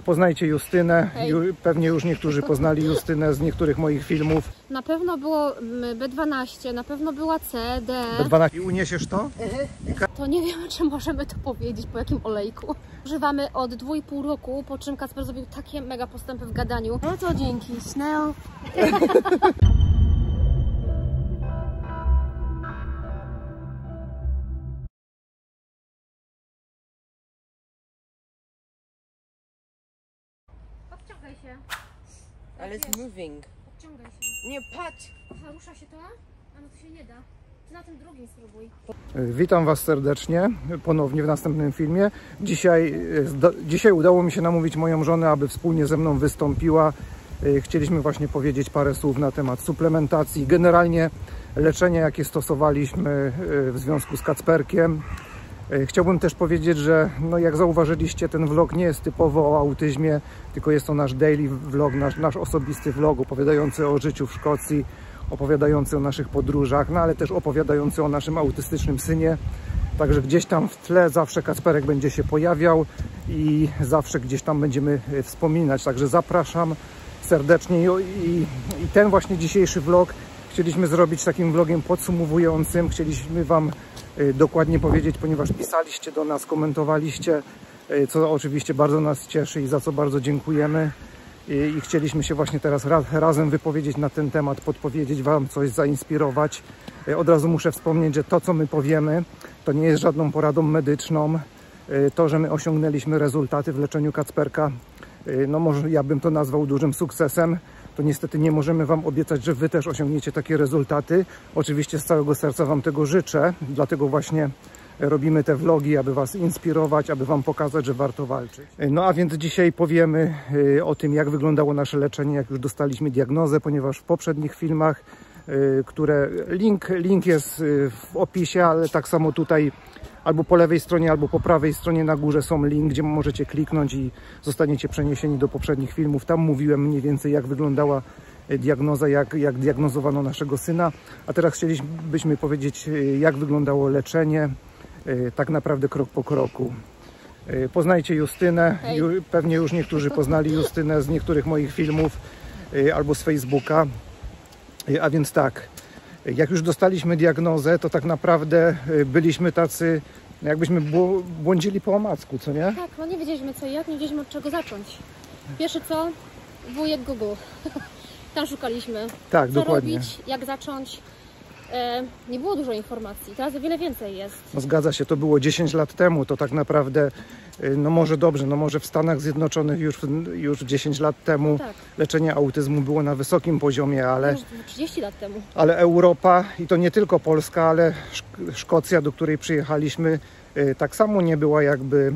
Poznajcie Justynę. Ju, pewnie już niektórzy poznali Justynę z niektórych moich filmów. Na pewno było mm, B12, na pewno była C, D. B12. I uniesiesz to? To nie wiem, czy możemy to powiedzieć, po jakim olejku. Używamy od 2,5 roku, po czym Kasper zrobił takie mega postępy w gadaniu. No to dzięki, Snell. Ale jest moving. Podciągaj się. Nie, patrz! Aha, rusza się to? A no to się nie da. Ty na tym drugim spróbuj. Witam Was serdecznie ponownie w następnym filmie. Dzisiaj, e, dzisiaj udało mi się namówić moją żonę, aby wspólnie ze mną wystąpiła. E, Chcieliśmy właśnie powiedzieć parę słów na temat suplementacji, generalnie leczenia, jakie stosowaliśmy e, w związku z Kacperkiem. E, Chciałbym też powiedzieć, że no jak zauważyliście, ten vlog nie jest typowo o autyzmie, tylko jest to nasz daily vlog, nasz, nasz osobisty vlog opowiadający o życiu w Szkocji, opowiadający o naszych podróżach, no ale też opowiadający o naszym autystycznym synie. Także gdzieś tam w tle zawsze Kacperek będzie się pojawiał i zawsze gdzieś tam będziemy e, wspominać. Także zapraszam serdecznie i, i, ten właśnie dzisiejszy vlog chcieliśmy zrobić takim vlogiem podsumowującym. Chcieliśmy Wam dokładnie powiedzieć, ponieważ pisaliście do nas, komentowaliście, e, co oczywiście bardzo nas cieszy i za co bardzo dziękujemy. I, i chcieliśmy się właśnie teraz raz, razem wypowiedzieć na ten temat, podpowiedzieć Wam coś, zainspirować. Od razu muszę wspomnieć, że to, co my powiemy, to nie jest żadną poradą medyczną. To, że my osiągnęliśmy rezultaty w leczeniu Kacperka, no może ja bym to nazwał dużym sukcesem. To niestety nie możemy Wam obiecać, że Wy też osiągniecie takie rezultaty. Oczywiście z całego serca Wam tego życzę, dlatego właśnie robimy te vlogi, aby Was inspirować, aby Wam pokazać, że warto walczyć. No a więc dzisiaj powiemy y, o tym, jak wyglądało nasze leczenie, jak już dostaliśmy diagnozę, ponieważ w poprzednich filmach, które link, link jest w opisie, ale tak samo tutaj albo po lewej stronie, albo po prawej stronie na górze są link, gdzie możecie kliknąć i zostaniecie przeniesieni do poprzednich filmów. Tam mówiłem mniej więcej, jak wyglądała y, diagnoza, jak, jak diagnozowano naszego syna. A teraz chcielibyśmy powiedzieć, y, jak wyglądało leczenie, y, tak naprawdę krok po kroku. Poznajcie Justynę. Ju, pewnie już niektórzy poznali Justynę z niektórych moich filmów albo z Facebooka. A więc tak, jak już dostaliśmy diagnozę, to tak naprawdę y, byliśmy tacy, jakbyśmy błądzili po omacku, co nie? Tak, no nie wiedzieliśmy co i jak, nie wiedzieliśmy od czego zacząć. Pierwsze co? Wujek Google. Tam szukaliśmy. Tak, co dokładnie. robić, jak zacząć. E, nie było dużo informacji, teraz o wiele więcej jest. No zgadza się, to było 10 lat temu, to tak naprawdę, y, no może dobrze, no może w Stanach Zjednoczonych już, już 10 lat temu Tak. leczenie autyzmu było na wysokim poziomie, ale... Już 30 lat temu. ale Europa i to nie tylko Polska, ale Szk- Szkocja, do której przyjechaliśmy, y, tak samo nie była jakby,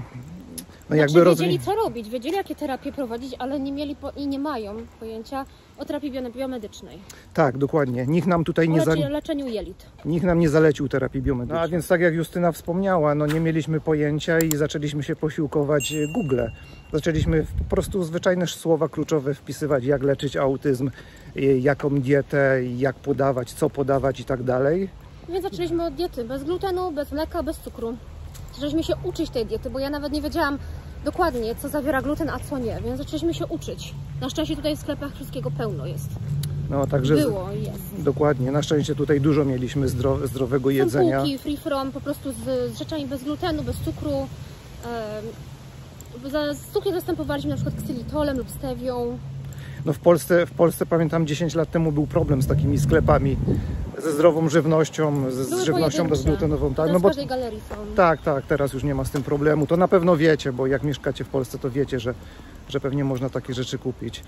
no jakby Znaczy, wiedzieli co robić, wiedzieli jakie terapie prowadzić, ale nie mieli po, i nie mają pojęcia o terapii bio- biomedycznej. Tak, dokładnie. Nikt nam tutaj nie, za... leczy, leczeniu jelit. Nikt nam nie zalecił terapii biomedycznej. No, a więc tak jak Justyna wspomniała, no nie mieliśmy pojęcia i zaczęliśmy się posiłkować y, Google. Zaczęliśmy po prostu zwyczajne słowa kluczowe wpisywać, jak leczyć autyzm, y, jaką dietę, jak podawać, co podawać i tak dalej. Więc zaczęliśmy od diety bez glutenu, bez mleka, bez cukru. Zaczęliśmy się uczyć tej diety, bo ja nawet nie wiedziałam dokładnie, co zawiera gluten, a co nie, więc zaczęliśmy się uczyć. Na szczęście tutaj w sklepach wszystkiego pełno jest. No także Było jest. dokładnie. Na szczęście tutaj dużo mieliśmy zdro... zdrowego Są jedzenia. półki free from, po prostu z, z rzeczami bez glutenu, bez cukru. Za, z cukrem zastępowaliśmy na przykład ksylitolem lub stewią. No w Polsce, w Polsce pamiętam 10 lat temu był problem z takimi sklepami ze zdrową żywnością, z, z Były żywnością bezglutenową. Tak, no bo, galerii są. tak, tak, teraz już nie ma z tym problemu. To na pewno wiecie, bo jak mieszkacie w Polsce, to wiecie, że, że pewnie można takie rzeczy kupić.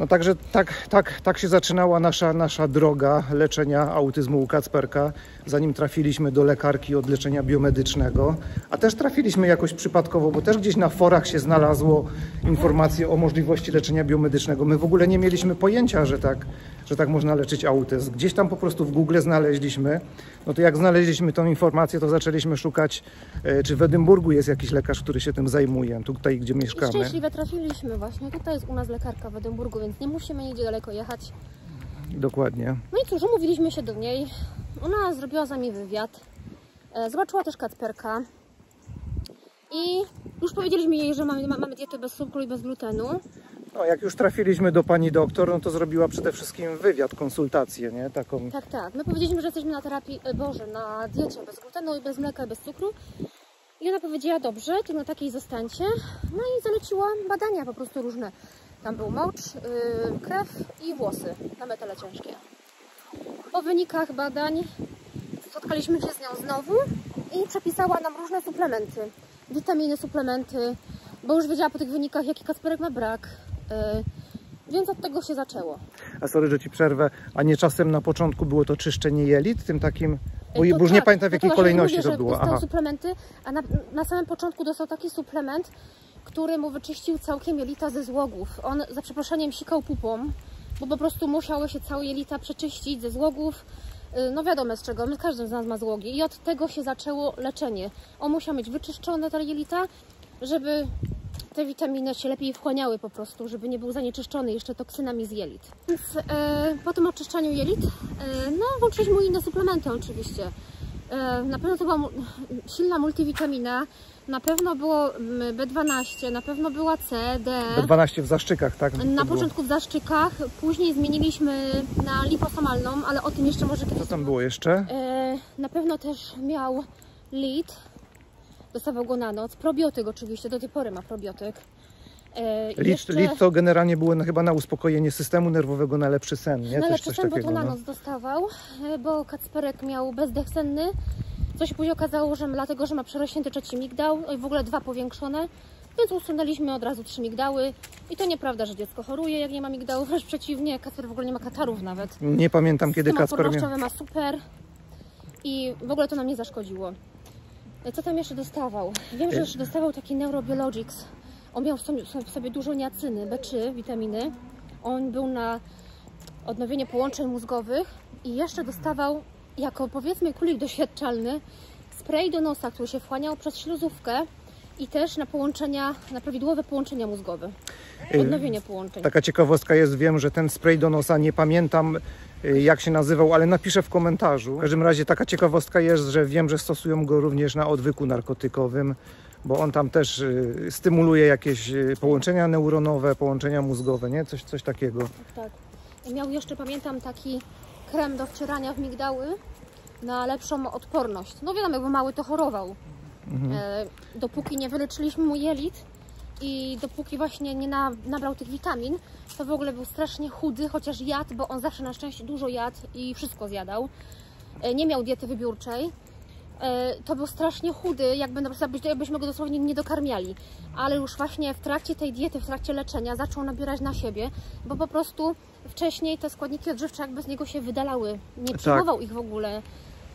No także tak, tak, tak się zaczynała nasza, nasza droga leczenia autyzmu u Kacperka, zanim trafiliśmy do lekarki od leczenia biomedycznego, a też trafiliśmy jakoś przypadkowo, bo też gdzieś na forach się znalazło informacje o możliwości leczenia biomedycznego. My w ogóle nie mieliśmy pojęcia, że tak, że tak można leczyć autyzm. Gdzieś tam po prostu w Google znaleźliśmy. No to jak znaleźliśmy tą informację, to zaczęliśmy szukać, e, czy w Edynburgu jest jakiś lekarz, który się tym zajmuje, tutaj gdzie I mieszkamy. szczęśliwie trafiliśmy właśnie. Tutaj jest u nas lekarka w Edynburgu, więc nie musimy nigdzie daleko jechać. Dokładnie. No i cóż, umówiliśmy się do niej. Ona zrobiła z nami wywiad. E, Zobaczyła też Kacperka. I Już powiedzieliśmy jej, że mamy, mamy dietę bez cukru i bez glutenu. No, jak już trafiliśmy do pani doktor, no to zrobiła przede wszystkim wywiad, konsultację, nie? Taką. Tak, tak. My powiedzieliśmy, że jesteśmy na terapii, e, Boże, na diecie bez glutenu i bez mleka i bez cukru. I ona powiedziała, dobrze, to na takiej zostańcie. No i zaleciła badania po prostu różne. Tam był mocz, yy, krew i włosy na metale ciężkie. Po wynikach badań spotkaliśmy się z nią znowu i przepisała nam różne suplementy. Witaminy, suplementy, bo już wiedziała po tych wynikach, jaki Kasperek ma brak. Yy, więc od tego się zaczęło. A sorry, że ci przerwę, a nie czasem na początku było to czyszczenie jelit, tym takim. Bo, To bo już nie tak, pamiętam w jakiej kolejności mówię, to było. Aha. suplementy, a na, na samym początku dostał taki suplement, który mu wyczyścił całkiem jelita ze złogów. On za przeproszeniem sikał pupą, bo po prostu musiały się całe jelita przeczyścić ze złogów. Y, No wiadomo z czego, my każdy z nas ma złogi i od tego się zaczęło leczenie. On musiał mieć wyczyszczone te jelita, żeby te witaminy się lepiej wchłaniały po prostu, żeby nie był zanieczyszczony jeszcze toksynami z jelit. Więc e, po tym oczyszczaniu jelit, e, no włączyliśmy mu inne suplementy oczywiście. E, na pewno to była silna multivitamina, na pewno było mm, B12, na pewno była C, D. B12 w zaszczykach, tak? Na początku w zaszczykach, później zmieniliśmy na liposomalną, ale o tym jeszcze może Co kiedyś. tam było jeszcze? E, na pewno też miał lead, dostawał go na noc. Probiotyk oczywiście, do tej pory ma probiotyk. E, Licz, jeszcze- licz to generalnie było no, chyba na uspokojenie systemu nerwowego, na lepszy sen, nie? No ale Coś, coś czasem, bo to takiego. na No. noc dostawał, e, bo Kacperek miał bezdech senny. Co się później okazało, że dlatego, że ma przerośnięty trzeci migdał i w ogóle dwa powiększone, więc usunęliśmy od razu trzy migdały. I to nieprawda, że dziecko choruje, jak nie ma migdałów, wręcz przeciwnie, Kacper w ogóle nie ma katarów nawet. Nie pamiętam kiedy System Kacper miał. ma super i w ogóle to nam nie zaszkodziło. E, Co tam jeszcze dostawał? Wiem, że jeszcze dostawał taki Neurobiologics. On miał w sobie, dużo niacyny, B3, witaminy. On był na odnowienie połączeń mózgowych i jeszcze dostawał jako powiedzmy kulik doświadczalny spray do nosa, który się wchłaniał przez śluzówkę i też na połączenia, na prawidłowe połączenia mózgowe. Y, Odnowienie połączeń. Taka ciekawostka jest, wiem, że ten spray do nosa, nie pamiętam y, jak się nazywał, ale napiszę w komentarzu. W każdym razie taka ciekawostka jest, że wiem, że stosują go również na odwyku narkotykowym, bo on tam też y, stymuluje jakieś y, połączenia neuronowe, połączenia mózgowe, nie? Coś, coś takiego. Tak. Miał jeszcze, pamiętam, taki krem do wcierania w migdały na lepszą odporność. No wiadomo, jakby mały to chorował. E, dopóki nie wyleczyliśmy mu jelit i dopóki właśnie nie na, nabrał tych witamin, to w ogóle był strasznie chudy, chociaż jadł, bo on zawsze na szczęście dużo jadł i wszystko zjadał. E, nie miał diety wybiórczej. E, to był strasznie chudy, jakby, jakbyśmy go dosłownie nie dokarmiali. Ale już właśnie w trakcie tej diety, w trakcie leczenia zaczął nabierać na siebie, bo po prostu wcześniej te składniki odżywcze jakby z niego się wydalały. Nie przyjmował ich w ogóle.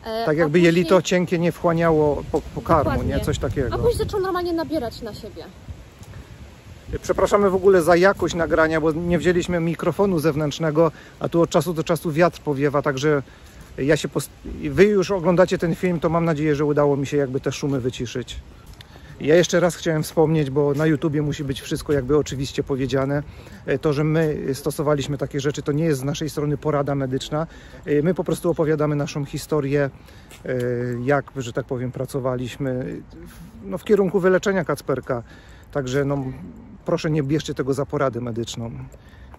E, Tak a jakby później- jelito cienkie nie wchłaniało po, pokarmu, nie? Coś A takiego. później zaczął normalnie nabierać na siebie. Przepraszamy w ogóle za jakość nagrania, bo nie wzięliśmy mikrofonu zewnętrznego, a tu od czasu do czasu wiatr powiewa, także ja się post... wy już oglądacie ten film, to mam nadzieję, że udało mi się jakby te szumy wyciszyć. Ja jeszcze raz chciałem wspomnieć, bo na YouTubie musi być wszystko jakby oczywiście powiedziane. E, To, że my stosowaliśmy takie rzeczy, to nie jest z naszej strony porada medyczna. E, My po prostu opowiadamy naszą historię, e, jak, że tak powiem, pracowaliśmy no, w kierunku wyleczenia Kacperka. Także no, proszę nie bierzcie tego za poradę medyczną.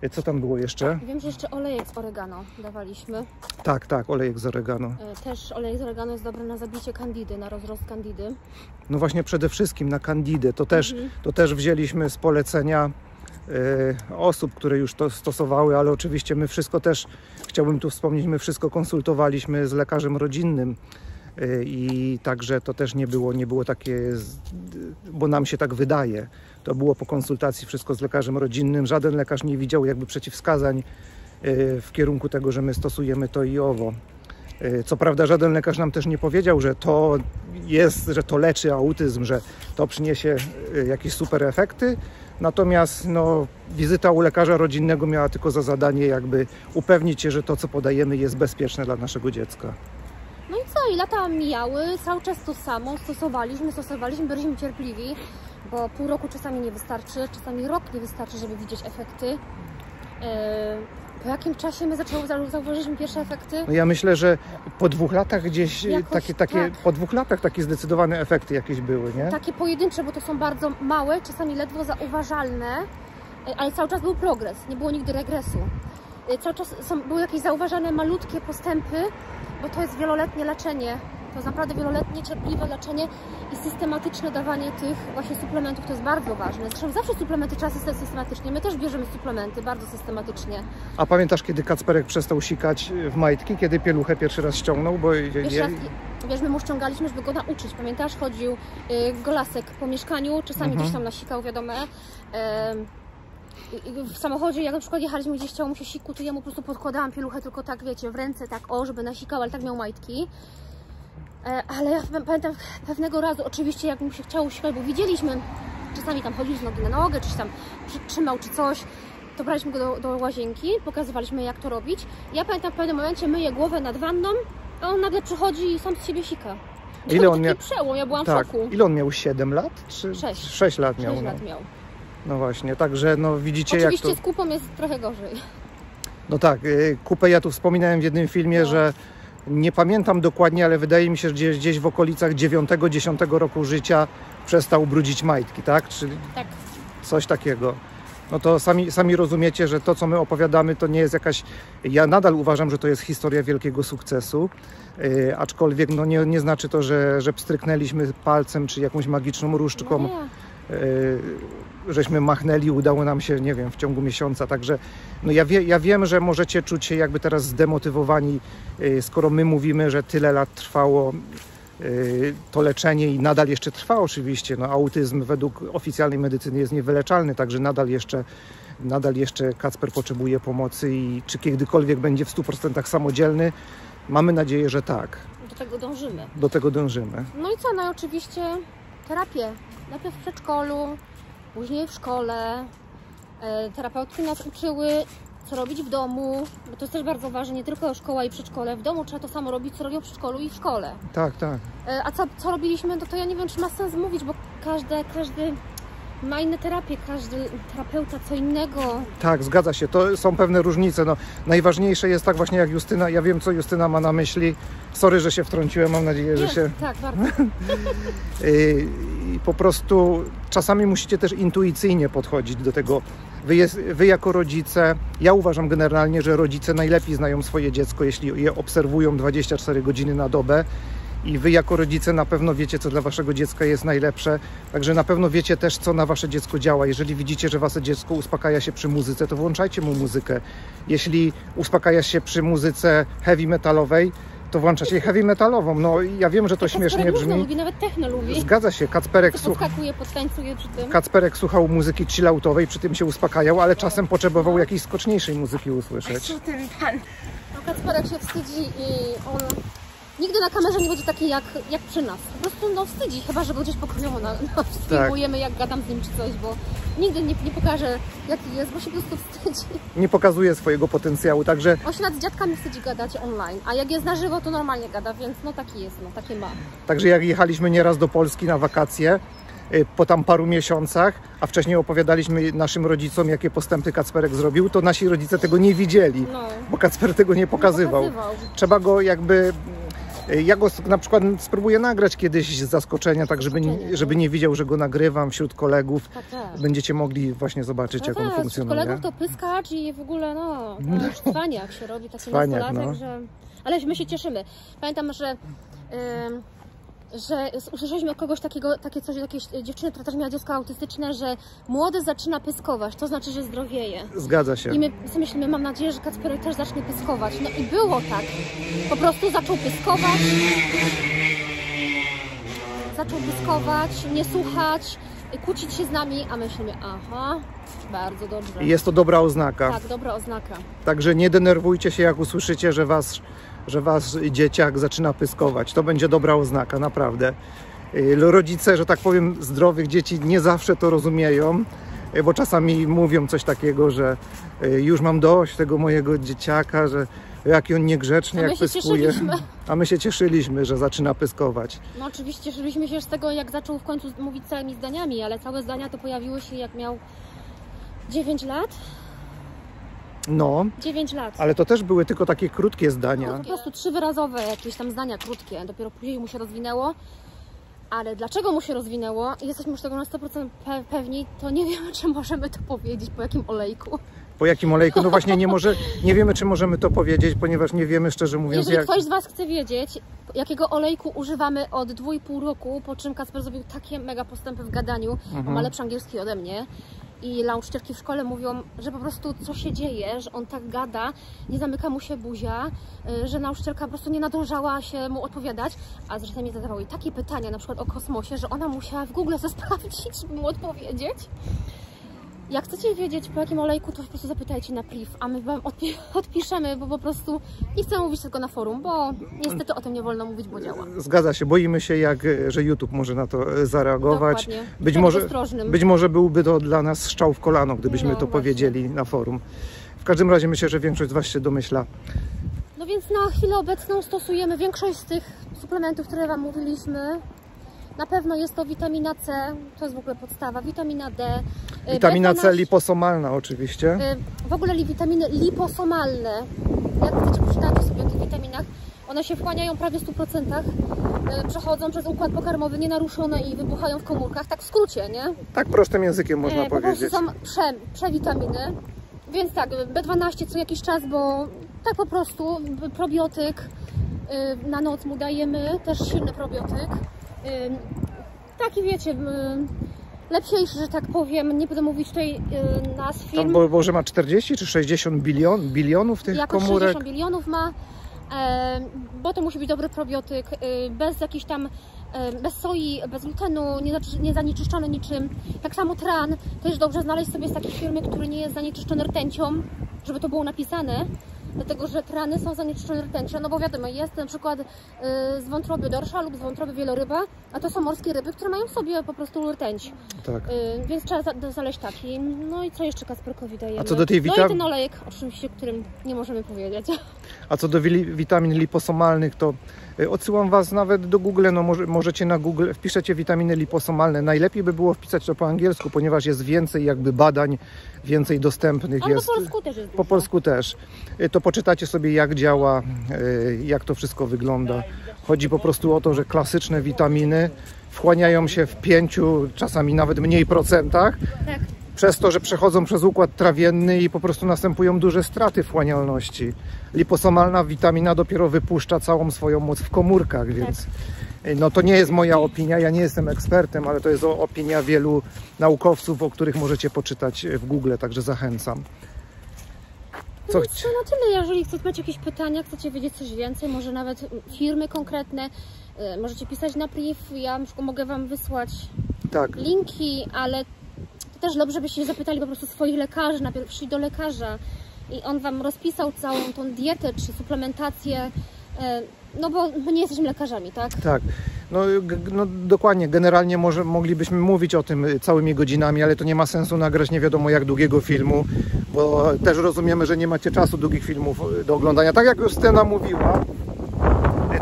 E, Co tam było jeszcze? Wiem, że jeszcze olejek z oregano dawaliśmy. Tak, tak, olejek z oregano. E, Też olejek z oregano jest dobry na zabicie kandidy, na rozrost kandidy. No właśnie przede wszystkim na Candidę. To też, to też wzięliśmy z polecenia e, osób, które już to stosowały, ale oczywiście my wszystko też, chciałbym tu wspomnieć, my wszystko konsultowaliśmy z lekarzem rodzinnym i także to też nie było, nie było takie, bo nam się tak wydaje. To było po konsultacji wszystko z lekarzem rodzinnym. Żaden lekarz nie widział jakby przeciwwskazań e, w kierunku tego, że my stosujemy to i owo. E, Co prawda żaden lekarz nam też nie powiedział, że to jest, że to leczy autyzm, że to przyniesie jakieś super efekty. Natomiast no, wizyta u lekarza rodzinnego miała tylko za zadanie jakby upewnić się, że to co podajemy jest bezpieczne dla naszego dziecka. No i co? I lata mijały, cały czas to samo, stosowaliśmy, stosowaliśmy, byliśmy cierpliwi, bo pół roku czasami nie wystarczy, czasami rok nie wystarczy, żeby widzieć efekty. E, Po jakim czasie my zaczęły, zauważyliśmy pierwsze efekty? No ja myślę, że po dwóch latach gdzieś e, Jakoś takie, takie tak. po dwóch latach takie zdecydowane efekty jakieś były, nie? Takie pojedyncze, bo to są bardzo małe, czasami ledwo zauważalne, e, ale cały czas był progres, nie było nigdy regresu. E, Cały czas są, były jakieś zauważane malutkie postępy, bo to jest wieloletnie leczenie. To jest naprawdę wieloletnie, cierpliwe leczenie i systematyczne dawanie tych właśnie suplementów to jest bardzo ważne. Zresztą zawsze suplementy trzeba system- systematycznie. My też bierzemy suplementy bardzo systematycznie. A pamiętasz, kiedy Kacperek przestał sikać w majtki, kiedy pieluchę pierwszy raz ściągnął? Bo Pierwszy raz, wiesz, my mu ściągaliśmy, żeby go nauczyć. Pamiętasz? Chodził y, golasek po mieszkaniu, czasami Mhm. gdzieś tam nasikał, wiadomo. I w samochodzie, jak na przykład jechaliśmy gdzieś, chciało mu się siku, to ja mu po prostu podkładałam pieluchę tylko tak, wiecie, w ręce, tak o, żeby nasikał, ale tak miał majtki. E, ale ja pamiętam pewnego razu, oczywiście jak mu się chciało sikać, bo widzieliśmy, czasami tam chodził z nogi na nogę, czy się tam przytrzymał, czy coś, to braliśmy go do, do łazienki, pokazywaliśmy jak to robić. Ja pamiętam w pewnym momencie myję głowę nad wanną, a on nagle przychodzi i sam z siebie sika. Ile on miał- przełom, ja byłam Tak. w szoku. Ile on miał? 7 lat? Czy Sześć. 6 lat miał. Sześć No. lat miał. no właśnie, także no widzicie Oczywiście jak z to... kupą jest trochę gorzej. No tak, y, kupę ja tu wspominałem w jednym filmie, No. że nie pamiętam dokładnie, ale wydaje mi się, że gdzieś, gdzieś w okolicach 9-10 roku życia przestał brudzić majtki, tak? Czy Tak. coś takiego. No to sami, sami rozumiecie, że to, co my opowiadamy, to nie jest jakaś. Ja nadal uważam, że to jest historia wielkiego sukcesu, yy, aczkolwiek no nie, nie znaczy to, że, że pstryknęliśmy palcem czy jakąś magiczną różdżką, No żeśmy machnęli, udało nam się, nie wiem, w ciągu miesiąca. Także no ja, wie, ja wiem, że możecie czuć się jakby teraz zdemotywowani, yy, skoro my mówimy, że tyle lat trwało yy, to leczenie i nadal jeszcze trwa oczywiście. No, autyzm według oficjalnej medycyny jest niewyleczalny, także nadal jeszcze, nadal jeszcze Kacper potrzebuje pomocy i czy kiedykolwiek będzie w 100% samodzielny? Mamy nadzieję, że tak. Do tego dążymy. Do tego dążymy. No i co? No oczywiście terapię. Najpierw w przedszkolu, później w szkole. E, Terapeutki nas uczyły, co robić w domu, bo to jest też bardzo ważne, nie tylko szkoła i przedszkole. W domu trzeba to samo robić, co robią w przedszkolu i w szkole. Tak, tak. E, A co, co robiliśmy, no to ja nie wiem, czy ma sens mówić, bo każde, każdy ma inne terapie, każdy terapeuta co innego. Tak, zgadza się. To są pewne różnice. No, najważniejsze jest tak właśnie jak Justyna. Ja wiem, co Justyna ma na myśli. Sorry, że się wtrąciłem. Mam nadzieję, że się Tak, bardzo. Yy, I po prostu czasami musicie też intuicyjnie podchodzić do tego. Wy, jest, wy jako rodzice, ja uważam generalnie, że rodzice najlepiej znają swoje dziecko, jeśli je obserwują 24 godziny na dobę. I wy jako rodzice na pewno wiecie, co dla waszego dziecka jest najlepsze. Także na pewno wiecie też, co na wasze dziecko działa. Jeżeli widzicie, że wasze dziecko uspokaja się przy muzyce, to włączajcie mu muzykę. Jeśli uspokaja się przy muzyce heavy metalowej, to włączacie heavy metalową. No ja wiem, że to śmiesznie Kacperek brzmi. lubi, nawet techno lubi. Zgadza się, Kacperek, Co słucha, podskakuje, podtańcuje przy tym. Kacperek słuchał muzyki chilloutowej, przy tym się uspokajał, ale czasem potrzebował jakiejś skoczniejszej muzyki usłyszeć. Co ten pan? No Kacperek się wstydzi i on nigdy na kamerze nie będzie taki jak, jak przy nas. Po prostu no wstydzi, chyba że gdzieś pokojowo na, na filmujemy, jak gadam z nim czy coś, bo nigdy nie, nie pokaże jaki jest, bo się po prostu wstydzi. Nie pokazuje swojego potencjału, także On się nad dziadkami wstydzi gadać online, a jak jest na żywo, to normalnie gada, więc no taki jest, no takie ma. Także jak jechaliśmy nieraz do Polski na wakacje, y, po tam paru miesiącach, a wcześniej opowiadaliśmy naszym rodzicom, jakie postępy Kacperek zrobił, to nasi rodzice tego nie widzieli, No. bo Kacper tego nie pokazywał. pokazywał. Trzeba go jakby... y, Ja go na przykład spróbuję nagrać kiedyś z zaskoczenia, tak żeby nie, żeby nie widział, że go nagrywam wśród kolegów. Tak, tak. Będziecie mogli właśnie zobaczyć, No jak on tak, wśród funkcjonuje. kolegów to pyskacz i w ogóle no, no cwaniak się robi, taki Cwaniak, nastolatek, no. że... Ale my się cieszymy. Pamiętam, że... ym, że usłyszeliśmy od kogoś takiego, takie coś, jakiejś dziewczyny, która też miała dziecko autystyczne, że młody zaczyna pyskować, to znaczy, że zdrowieje. Zgadza się. I my sobie myślimy, mam nadzieję, że Kacperek też zacznie pyskować. No i było tak. Po prostu zaczął pyskować. Zaczął pyskować, nie słuchać, kłócić się z nami, a myślimy, aha, bardzo dobrze. Jest to dobra oznaka. Tak, dobra oznaka. Także nie denerwujcie się, jak usłyszycie, że was, że was dzieciak zaczyna pyskować. To będzie dobra oznaka, naprawdę. Y, Rodzice, że tak powiem, zdrowych dzieci nie zawsze to rozumieją, y, bo czasami mówią coś takiego, że y, już mam dość tego mojego dzieciaka, że jaki on niegrzeczny, jak pyskuje. A my się cieszyliśmy, że zaczyna pyskować. No oczywiście cieszyliśmy się z tego, jak zaczął w końcu mówić całymi zdaniami, ale całe zdania to pojawiły się jak miał 9 lat. No, 9 lat. ale to też były tylko takie krótkie No, zdania. po prostu trzywyrazowe jakieś tam zdania krótkie, dopiero później mu się rozwinęło. Ale dlaczego mu się rozwinęło? i Jesteśmy już tego na 100% pe- pewni, to nie wiemy, czy możemy to powiedzieć, po jakim olejku. Po jakim olejku? No właśnie nie może, nie wiemy czy możemy to powiedzieć, ponieważ nie wiemy szczerze mówiąc Jeżeli jak... ktoś z Was chce wiedzieć, jakiego olejku używamy od 2,5 roku, po czym Kasper zrobił takie mega postępy w gadaniu, Mhm. bo ma lepszy angielski ode mnie. I nauczycielki w szkole mówią, że po prostu co się dzieje, że on tak gada, nie zamyka mu się buzia, y, że nauczycielka po prostu nie nadążała się mu odpowiadać, a zresztą mi zadawały takie pytania, na przykład o kosmosie, że ona musiała w Google to sprawdzić, żeby mu odpowiedzieć. Jak chcecie wiedzieć po jakim olejku, to po prostu zapytajcie na priv, a my Wam odpi- odpiszemy, bo po prostu nie chcę mówić tylko na forum, bo niestety o tym nie wolno mówić, bo działa. Zgadza się, boimy się, jak, że YouTube może na to e, zareagować. Dokładnie. Być Trzeba może, ostrożnym. być może byłby to dla nas strzał w kolano, gdybyśmy No, to właśnie. powiedzieli na forum. W każdym razie myślę, że większość z Was się domyśla. No więc na chwilę obecną stosujemy większość z tych suplementów, które Wam mówiliśmy. Na pewno jest to witamina C, to jest w ogóle podstawa, witamina D. y, Witamina C B12, liposomalna oczywiście. y, W ogóle witaminy liposomalne. Jak chcecie przeczytać sobie o tych witaminach, one się wchłaniają prawie w 100%, y, przechodzą przez układ pokarmowy nienaruszone i wybuchają w komórkach, tak w skrócie, nie? Tak prostym językiem można E, po prostu powiedzieć. są prze, przewitaminy. Więc tak, B12 co jakiś czas, bo tak po prostu probiotyk na noc mu dajemy, też silny probiotyk. Y, Taki wiecie, y, lepsiejszy, że tak powiem, nie będę mówić tutaj y, nazw Tam firm. bo, Boże ma 40 czy 60 bilion, bilionów tych Jakoś komórek. 60 bilionów ma, bo to musi być dobry probiotyk, e, bez jakichś tam, e, bez soi, bez glutenu, nie, zaczy- nie zanieczyszczony niczym. Tak samo tran, też dobrze znaleźć sobie z takiej firmy, który nie jest zanieczyszczony rtęcią, żeby to było napisane. Dlatego, że trany są zanieczyszczone rtęcią, no bo wiadomo, jest na przykład e, z wątroby dorsza lub z wątroby wieloryba, a to są morskie ryby, które mają w sobie po prostu rtęć. Tak. Y, więc trzeba za- znaleźć taki. No i co jeszcze Kasperkowi dajemy? A co do tej No witam- i ten olejek, oczywiście, którym nie możemy powiedzieć. A co do witamin liposomalnych, to y, odsyłam Was nawet do Google. No, może, możecie na Google, wpiszecie witaminy liposomalne. Najlepiej by było wpisać to po angielsku, ponieważ jest więcej jakby badań, więcej dostępnych Ale jest. po polsku też jest Po dużo. polsku też. Y, To poczytacie sobie jak działa, y, jak to wszystko wygląda. Chodzi po prostu o to, że klasyczne witaminy wchłaniają się w pięciu, czasami nawet mniej procentach, Tak. przez to, że przechodzą przez układ trawienny i po prostu następują duże straty wchłanialności. Liposomalna witamina dopiero wypuszcza całą swoją moc w komórkach, więc y, no to nie jest moja opinia, ja nie jestem ekspertem, ale to jest opinia wielu naukowców, o których możecie poczytać w Google, także zachęcam. No Co chci- to na tyle, jeżeli chcecie mieć jakieś pytania, chcecie wiedzieć coś więcej, może nawet firmy konkretne, y, możecie pisać na priv, ja mogę Wam wysłać Tak, linki, ale to też dobrze byście zapytali po prostu swoich lekarzy, najpierw szli do lekarza i on Wam rozpisał całą tą dietę czy suplementację, y, no bo my nie jesteśmy lekarzami, tak? tak. No, no dokładnie, generalnie może moglibyśmy mówić o tym całymi godzinami, ale to nie ma sensu nagrać nie wiadomo jak długiego filmu, bo też rozumiemy, że nie macie czasu długich filmów do oglądania. Tak jak Justyna mówiła, y,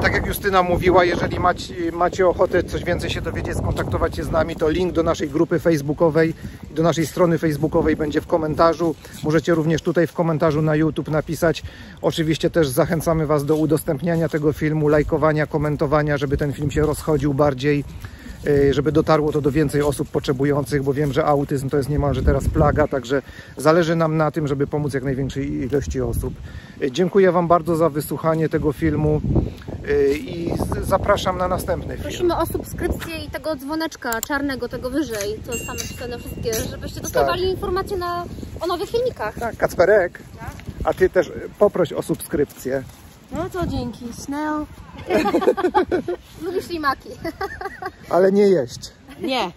tak jak Justyna mówiła, jeżeli macie, macie ochotę coś więcej się dowiedzieć, skontaktować się z nami, to link do naszej grupy facebookowej i do naszej strony facebookowej będzie w komentarzu. Możecie również tutaj w komentarzu na YouTube napisać. Oczywiście też zachęcamy Was do udostępniania tego filmu, lajkowania, komentowania, żeby ten film się rozchodził bardziej, żeby dotarło to do więcej osób potrzebujących, bo wiem, że autyzm to jest niemalże teraz plaga, także zależy nam na tym, żeby pomóc jak największej ilości osób. Y, Dziękuję Wam bardzo za wysłuchanie tego filmu y, i zapraszam na następny film. Prosimy o subskrypcję i tego dzwoneczka czarnego, tego wyżej, to same pisane wszystkie, żebyście dostawali informacje na, o nowych filmikach. Tak, Kacperek, a Ty też y, poproś o subskrypcję. No to dzięki, Snell. Lubisz ślimaki. Ale nie jeść. Nie.